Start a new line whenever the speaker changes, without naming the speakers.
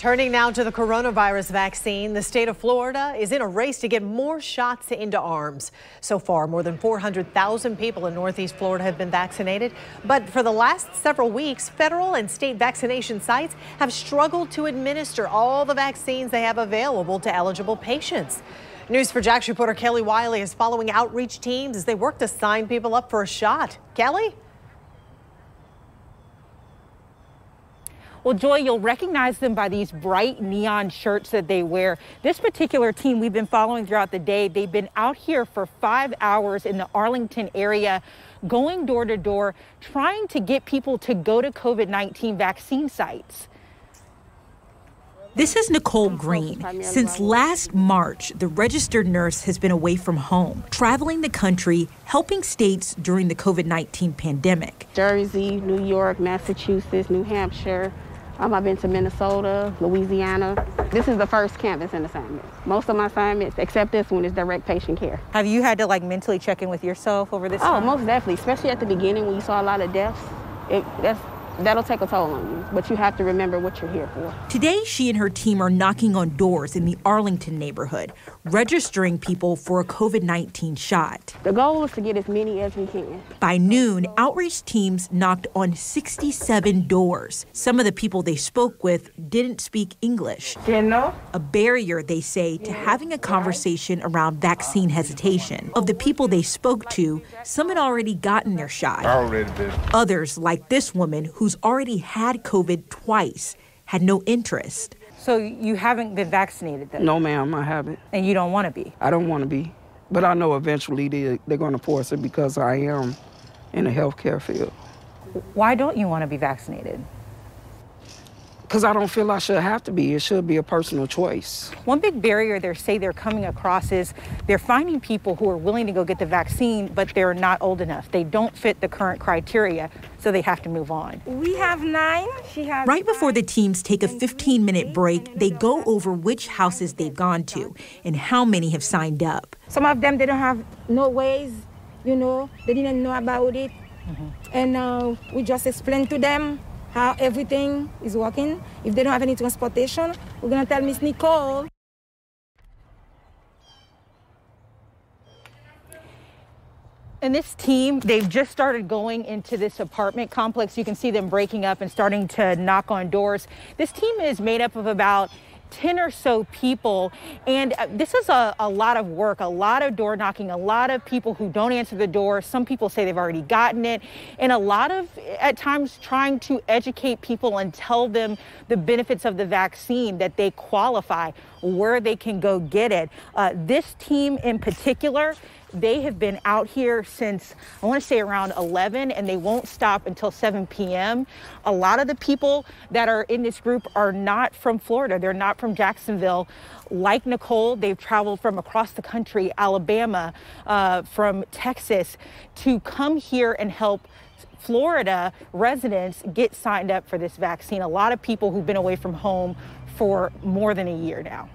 Turning now to the coronavirus vaccine, the state of Florida is in a race to get more shots into arms. So far, more than 400,000 people in Northeast Florida have been vaccinated. But for the last several weeks, federal and state vaccination sites have struggled to administer all the vaccines they have available to eligible patients. News4JAX reporter Kelly Wiley is following outreach teams as they work to sign people up for a shot. Kelly?
Well, Joy, you'll recognize them by these bright neon shirts that they wear. This particular team we've been following throughout the day, they've been out here for five hours in the Arlington area, going door to door, trying to get people to go to COVID 19 vaccine sites.
This is Nicole Green. Since last March, the registered nurse has been away from home, traveling the country, helping states during the COVID 19 pandemic.
Jersey, New York, Massachusetts, New Hampshire, um, I've been to Minnesota, Louisiana. This is the first campus-in assignment. Most of my assignments, except this one, is direct patient care.
Have you had to like mentally check in with yourself over this?
Oh,
time?
most definitely, especially at the beginning when you saw a lot of deaths. It, that's that'll take a toll on you, but you have to remember what you're here for.
Today, she and her team are knocking on doors in the Arlington neighborhood, registering people for a COVID 19 shot.
The goal is to get as many as we can.
By noon, outreach teams knocked on 67 doors. Some of the people they spoke with didn't speak English. A barrier, they say, to having a conversation around vaccine hesitation. Of the people they spoke to, some had already gotten their shot.
Already been.
Others, like this woman who's already had COVID twice, had no interest.
So you haven't been vaccinated then?
No, ma'am, I haven't.
And you don't want to be?
I don't want to be. But I know eventually they, they're going to force it because I am in the healthcare field.
Why don't you want to be vaccinated?
Because I don't feel I should have to be. It should be a personal choice.
One big barrier they say they're coming across is they're finding people who are willing to go get the vaccine, but they're not old enough. They don't fit the current criteria, so they have to move on.
We have nine. She has
right before the teams take a 15 minute break, they go over which houses they've gone to and how many have signed up.
Some of them they don't have no ways, you know, they didn't know about it, mm-hmm. and uh, we just explained to them how everything is working. If they don't have any transportation, we're going to tell Miss Nicole.
And this team, they've just started going into this apartment complex. You can see them breaking up and starting to knock on doors. This team is made up of about 10 or so people. And uh, this is a, a lot of work, a lot of door knocking, a lot of people who don't answer the door. Some people say they've already gotten it. And a lot of, at times, trying to educate people and tell them the benefits of the vaccine, that they qualify, where they can go get it. Uh, this team in particular, they have been out here since, I want to say around 11, and they won't stop until 7 p.m. A lot of the people that are in this group are not from Florida, they're not from Jacksonville. Like Nicole, they've traveled from across the country, Alabama, uh, from Texas, to come here and help Florida residents get signed up for this vaccine. A lot of people who've been away from home for more than a year now.